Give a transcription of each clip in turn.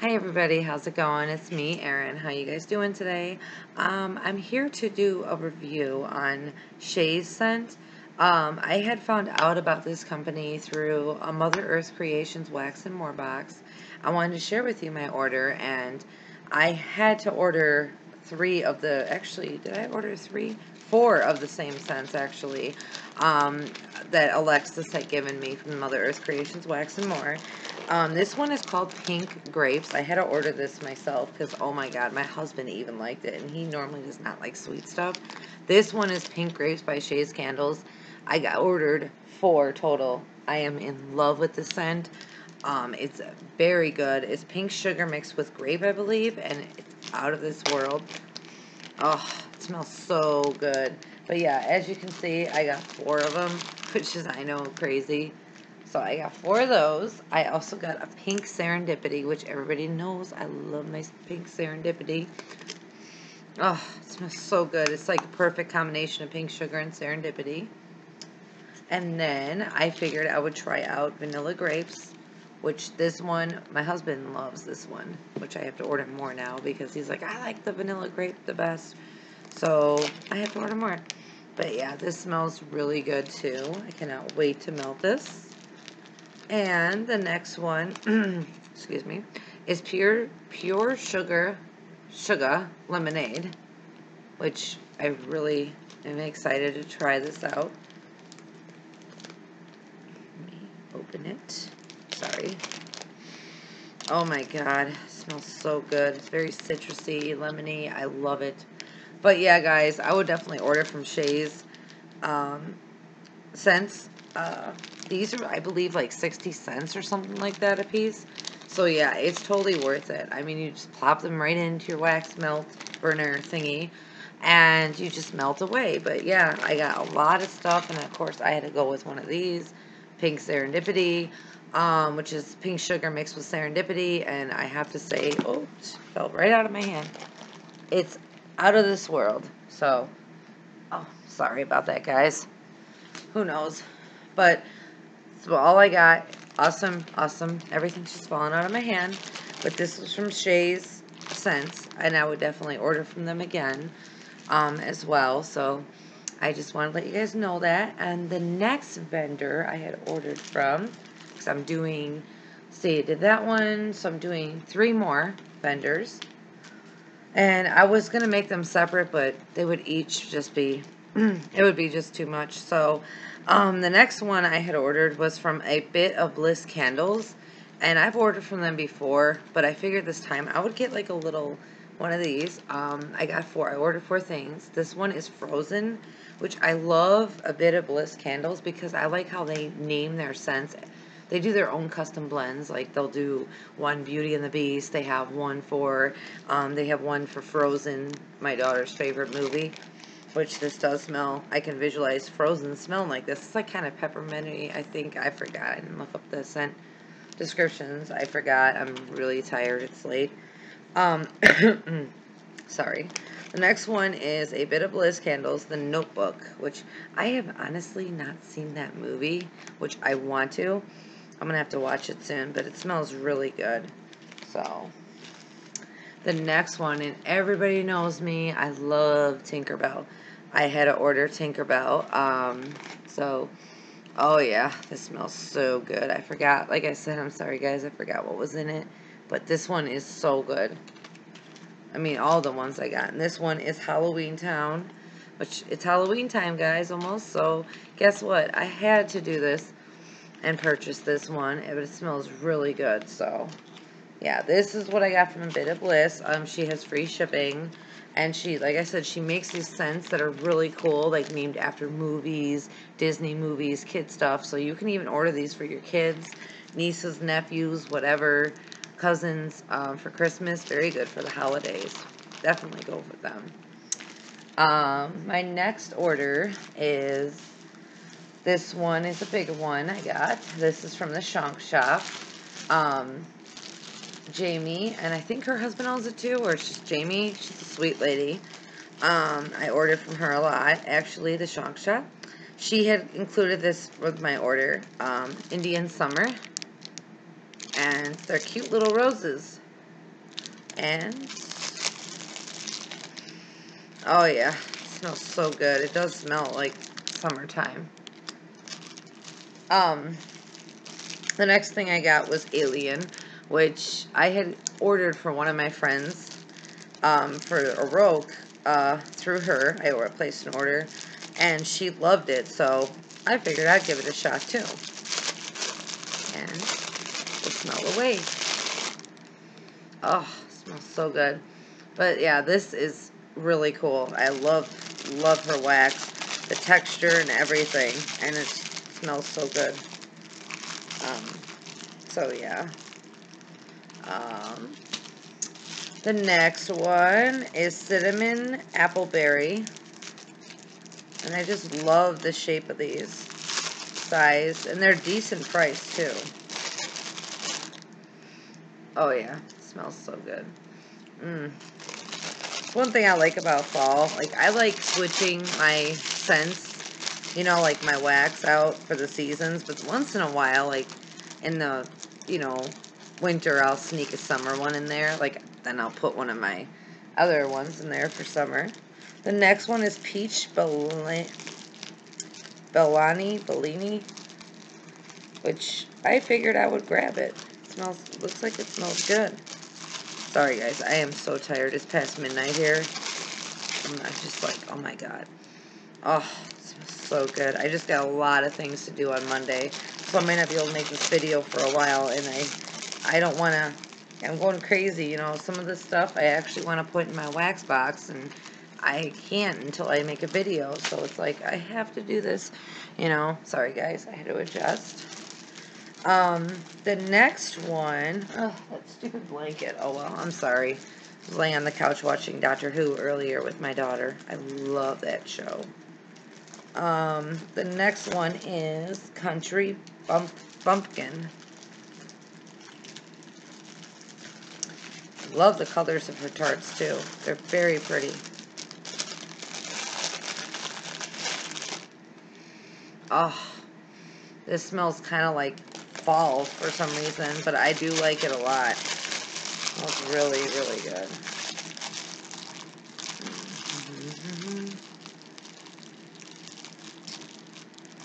Hi everybody, how's it going? It's me, Erin. How you guys doing today? Um, I'm here to do a review on Shayz scent. Um, I had found out about this company through a Mother Earth Creations Wax and More box. I wanted to share with you my order and I had to order three of the, actually, did I order three? Four of the same scents actually um, that Alexis had given me from Mother Earth Creations Wax and More. Um, this one is called Pink Grapes. I had to order this myself because, oh my god, my husband even liked it, and he normally does not like sweet stuff. This one is Pink Grapes by Shayz Candles. I got ordered four total. I am in love with the scent. Um, it's very good. It's pink sugar mixed with grape, I believe, and it's out of this world. Oh, it smells so good. But yeah, as you can see, I got four of them, which is, I know, crazy. So I got four of those. I also got a pink serendipity, which everybody knows I love my pink serendipity. Oh, it smells so good. It's like a perfect combination of pink sugar and serendipity. And then I figured I would try out vanilla grapes, which this one, my husband loves this one, which I have to order more now because he's like, I like the vanilla grape the best. So I have to order more. But yeah, this smells really good too. I cannot wait to melt this. And the next one, excuse me, is pure pure sugar sugar lemonade, which I really am excited to try this out. Let me open it. Sorry. Oh my god, it smells so good. It's very citrusy, lemony. I love it. But yeah, guys, I would definitely order from Shayz um, scents. Uh, these are, I believe, like 60 cents or something like that a piece. So yeah, it's totally worth it. I mean, you just plop them right into your wax melt burner thingy and you just melt away. But yeah, I got a lot of stuff and of course I had to go with one of these, Pink Serendipity, um, which is pink sugar mixed with serendipity and I have to say, oh, fell right out of my hand. It's out of this world. So, oh, sorry about that, guys. Who knows? But so all I got, awesome, awesome. Everything's just falling out of my hand. But this was from Shayz Scents, and I would definitely order from them again um, as well. So I just want to let you guys know that. And the next vendor I had ordered from, because I'm doing, see, I did that one, so I'm doing three more vendors. And I was going to make them separate, but they would each just be, it would be just too much. So um, the next one I had ordered was from A Bit of Bliss Candles. And I've ordered from them before, but I figured this time I would get like a little one of these. Um, I got four. I ordered four things. This one is Frozen, which I love A Bit of Bliss Candles because I like how they name their scents. They do their own custom blends. Like they'll do one Beauty and the Beast. They have one for, um, they have one for Frozen, my daughter's favorite movie which this does smell. I can visualize frozen smelling like this. It's like kind of pepperminty, I think. I forgot. I didn't look up the scent descriptions. I forgot. I'm really tired. It's late. Um, sorry. The next one is A Bit of Bliss Candles, The Notebook, which I have honestly not seen that movie, which I want to. I'm going to have to watch it soon, but it smells really good. So, the next one, and everybody knows me, I love Tinkerbell. I had to order Tinkerbell. Um, so, oh yeah, this smells so good. I forgot, like I said, I'm sorry guys, I forgot what was in it. But this one is so good. I mean, all the ones I got. And this one is Halloween Town, which it's Halloween time, guys, almost. So, guess what? I had to do this and purchase this one. But it smells really good, so yeah, this is what I got from A Bit of Bliss. Um, she has free shipping. And she, like I said, she makes these scents that are really cool, like named after movies, Disney movies, kid stuff. So you can even order these for your kids, nieces, nephews, whatever, cousins um, for Christmas. Very good for the holidays. Definitely go with them. Um, my next order is this one is a big one I got. This is from the Shonk Shop. Um, Jamie, and I think her husband owns it too, or she's Jamie. She's a sweet lady. Um, I ordered from her a lot, actually, the Shonk Shop. She had included this with my order, um, Indian Summer. And they're cute little roses. And, oh yeah, smells so good. It does smell like summertime. Um, the next thing I got was Alien, which I had ordered for one of my friends um, for a Rogue uh, through her. I placed an order, and she loved it, so I figured I'd give it a shot too. And we'll smell away. Oh, smells so good. But yeah, this is really cool. I love, love her wax. The texture and everything. And it smells so good. Um, so yeah. Um, the next one is cinnamon appleberry. And I just love the shape of these. Size. And they're decent price too. Oh yeah. Smells so good. Mmm. One thing I like about fall, like I like switching my scents, you know, like my wax out for the seasons, but once in a while, like in the, you know, winter, I'll sneak a summer one in there. Like, then I'll put one of my other ones in there for summer. The next one is Peach Bellani, Bellini, which I figured I would grab it. it. Smells, looks like it smells good. Sorry guys, I am so tired. It's past midnight here. I'm just like, oh my god. Oh, smells so good. I just got a lot of things to do on Monday, so I might not be able to make this video for a while, and I I don't want to, I'm going crazy, you know, some of the stuff I actually want to put in my wax box, and I can't until I make a video, so it's like, I have to do this, you know, sorry guys, I had to adjust. Um, the next one, oh, that stupid blanket, oh well, I'm sorry. I was laying on the couch watching Doctor Who earlier with my daughter. I love that show. Um, the next one is Country Bump Bumpkin. Love the colors of her tarts too. They're very pretty. Oh, this smells kind of like fall for some reason, but I do like it a lot. Smells really, really good.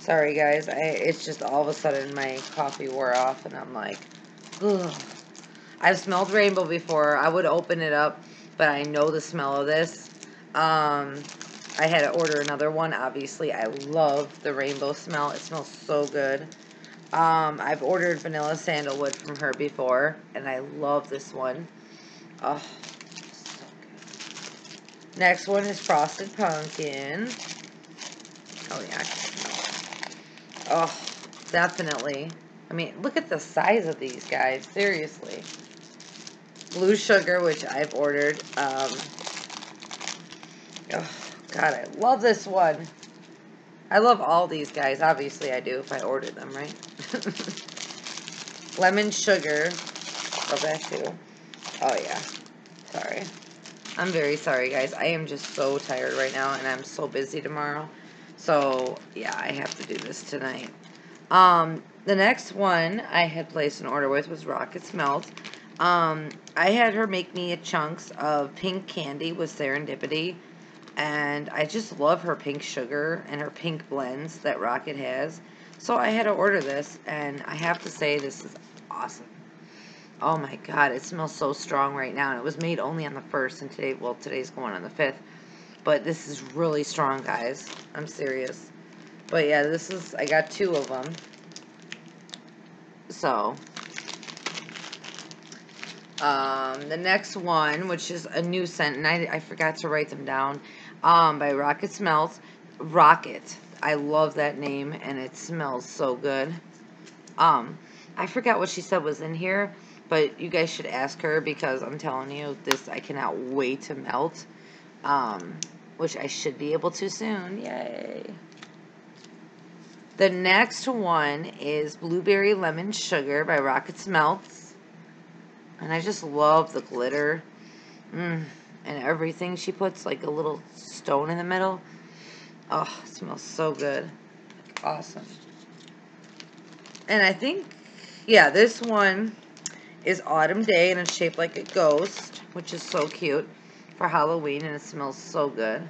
Sorry guys, I, it's just all of a sudden my coffee wore off and I'm like, ugh. I've smelled rainbow before. I would open it up, but I know the smell of this. Um, I had to order another one. Obviously, I love the rainbow smell. It smells so good. Um, I've ordered vanilla sandalwood from her before, and I love this one. Oh, so good. Next one is frosted pumpkin. Oh, yeah. Oh, definitely. I mean, look at the size of these guys. Seriously blue sugar, which I've ordered. Um, oh, God, I love this one. I love all these guys. Obviously, I do if I order them, right? Lemon sugar. Love that too. Oh, yeah. Sorry. I'm very sorry, guys. I am just so tired right now, and I'm so busy tomorrow. So, yeah, I have to do this tonight. Um, the next one I had placed an order with was Rockets Melt. Um, I had her make me a chunks of pink candy with serendipity. And I just love her pink sugar and her pink blends that Rocket has. So I had to order this. And I have to say, this is awesome. Oh my god, it smells so strong right now. And it was made only on the 1st. And today, well, today's going on the 5th. But this is really strong, guys. I'm serious. But yeah, this is, I got two of them. So, um, the next one, which is a new scent, and I, I forgot to write them down, um, by Rockets Melts. Rocket. I love that name, and it smells so good. Um, I forgot what she said was in here, but you guys should ask her because I'm telling you, this I cannot wait to melt. Um, which I should be able to soon. Yay. The next one is Blueberry Lemon Sugar by Rockets Melts. And I just love the glitter. Mm, and everything she puts, like a little stone in the middle. Oh, it smells so good. Awesome. And I think, yeah, this one is Autumn Day, and it's shaped like a ghost, which is so cute for Halloween, and it smells so good.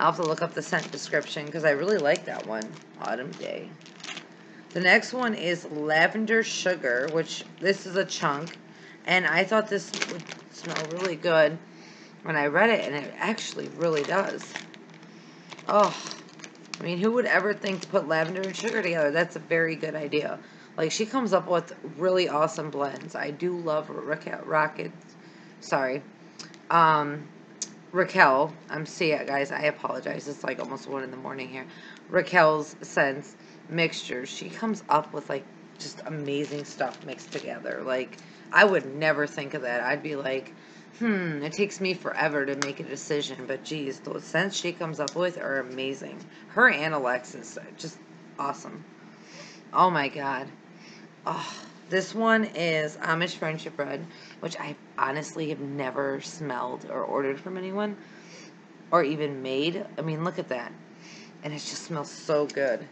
I'll have to look up the scent description because I really like that one, Autumn Day. The next one is Lavender Sugar, which this is a chunk, and I thought this would smell really good when I read it, and it actually really does. Oh, I mean, who would ever think to put lavender and sugar together? That's a very good idea. Like, she comes up with really awesome blends. I do love Raquel, Rocket, sorry, um, Raquel, I'm see it, guys. I apologize. It's like almost 1 in the morning here. Raquel's Scents mixtures. She comes up with, like, just amazing stuff mixed together. Like, I would never think of that. I'd be like, hmm, it takes me forever to make a decision. But, geez, those scents she comes up with are amazing. Her and Alexis, just awesome. Oh, my God. Oh, this one is Amish Friendship Bread, which I honestly have never smelled or ordered from anyone or even made. I mean, look at that. And it just smells so good.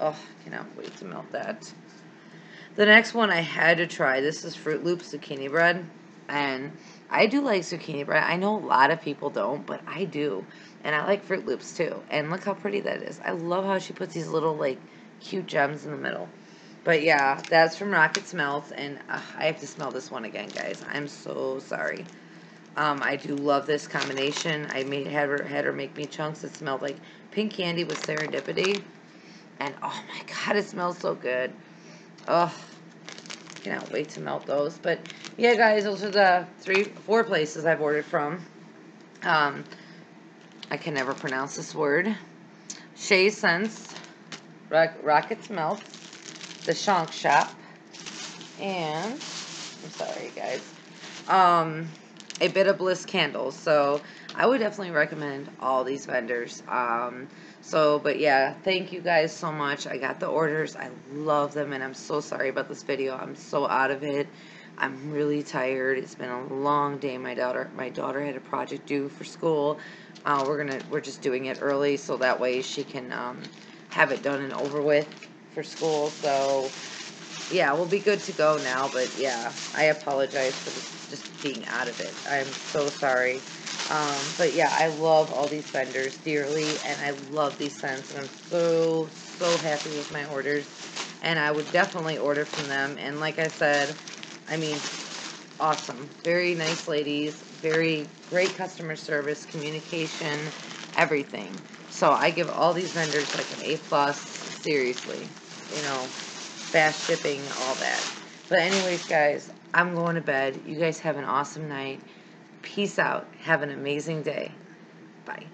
Oh, I cannot wait to melt that. The next one I had to try. This is Fruit Loop Zucchini Bread. And I do like zucchini bread. I know a lot of people don't, but I do. And I like Fruit Loops too. And look how pretty that is. I love how she puts these little, like, cute gems in the middle. But yeah, that's from Rocket's Melts, and uh, I have to smell this one again, guys. I'm so sorry. Um, I do love this combination. I made had her, had her make me chunks. It smelled like pink candy with serendipity. And oh my god, it smells so good. Oh, cannot wait to melt those. But yeah, guys, those are the three, four places I've ordered from. Um, I can never pronounce this word. Shayz Scents, Rock, Rocket's Melts, the Shonk Shop, and, I'm sorry guys, um, a Bit of Bliss candles. So I would definitely recommend all these vendors. Um, so, but yeah, thank you guys so much. I got the orders. I love them, and I'm so sorry about this video. I'm so out of it. I'm really tired. It's been a long day. My daughter, my daughter had a project due for school. Uh, we're gonna, we're just doing it early so that way she can um, have it done and over with for school. So, yeah, we'll be good to go now. But, yeah, I apologize for just being out of it. I'm so sorry. Um, but, yeah, I love all these vendors dearly, and I love these scents, and I'm so, so happy with my orders. And I would definitely order from them. And like I said, I mean, awesome. Very nice ladies. Very great customer service, communication, everything. So I give all these vendors like an A plus, seriously you know, fast shipping, all that. But anyways, guys, I'm going to bed. You guys have an awesome night. Peace out. Have an amazing day. Bye.